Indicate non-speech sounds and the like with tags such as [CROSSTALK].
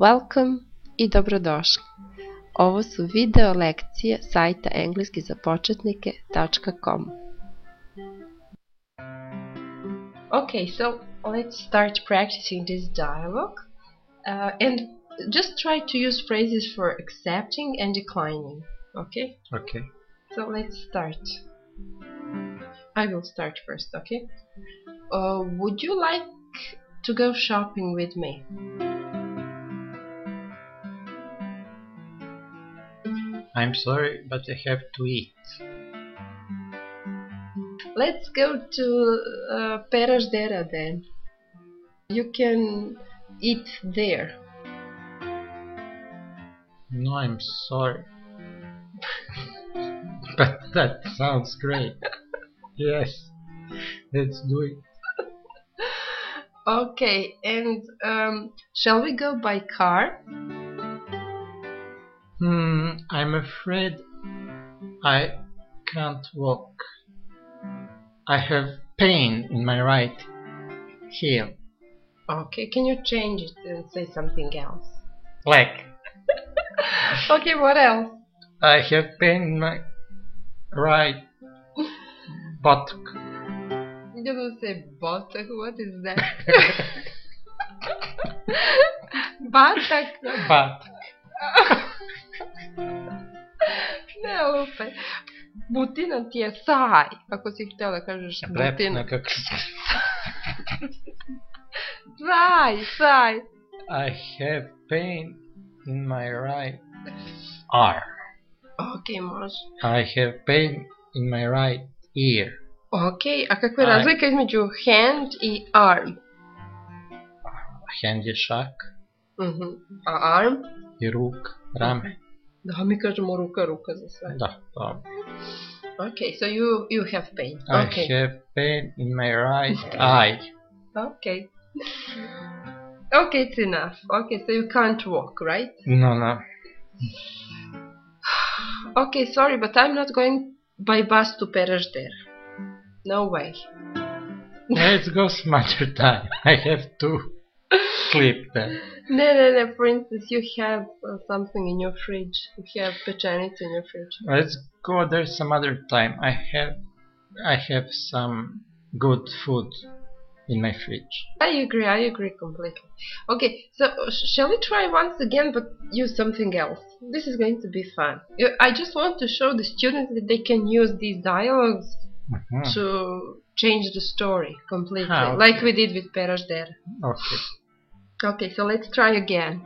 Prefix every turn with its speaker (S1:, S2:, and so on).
S1: Welcome i dobrodošli. Ovo su video lekcije sajta engleski za početnike.com. Okay, so let's start practicing this dialogue uh, and just try to use phrases for accepting and declining. Okay?
S2: Okay.
S1: So let's start. I will start first, okay? Uh, would you like to go shopping with me?
S2: I'm sorry, but I have to eat.
S1: Let's go to uh, Perasdera then. You can eat there.
S2: No, I'm sorry. [LAUGHS] but that sounds great. yes, let's do it.
S1: Okay, and um, shall we go by car?
S2: Hmm, I'm afraid I can't walk. I have pain in my right heel.
S1: Okay, can you change it and say something else?
S2: Like. [LAUGHS]
S1: okay, what else?
S2: I have pain in my right buttock.
S1: You don't say buttock, what is that? Batak. [LAUGHS]
S2: Buttock. [LAUGHS]
S1: ne lupaj. Butina ti je saj, ako si htio da kažeš butina.
S2: Kako... [LAUGHS]
S1: Saj, saj.
S2: I have pain in my right arm.
S1: Ok, može.
S2: I have pain in my right ear.
S1: Ok, a kakva je razlika između hand i arm?
S2: Hand je šak
S1: Mhm. A arm?
S2: i ruk, rame.
S1: Da, mi kažemo ruka, ruka za sve.
S2: Da, dobro.
S1: Ok, so you, you have pain.
S2: I
S1: Ok,
S2: have pain in my right eye.
S1: ok. Ok, it's enough. Ok, so you can't walk, right?
S2: No, no.
S1: Okay, sorry, but I'm not going by bus to Perasder. No way.
S2: Let's go some other time. I have to sleep then.
S1: No, no, no. For instance, you have uh, something in your fridge. You have pechennice in your fridge.
S2: Let's go there some other time. I have I have some good food in my fridge.
S1: I agree. I agree completely. Okay, so uh, sh- shall we try once again, but use something else? This is going to be fun. I just want to show the students that they can use these dialogues
S2: Mhm.
S1: to change the story completely,
S2: Ah, okay.
S1: like we did with Perasder.
S2: Okay.
S1: Okay, so let's try again.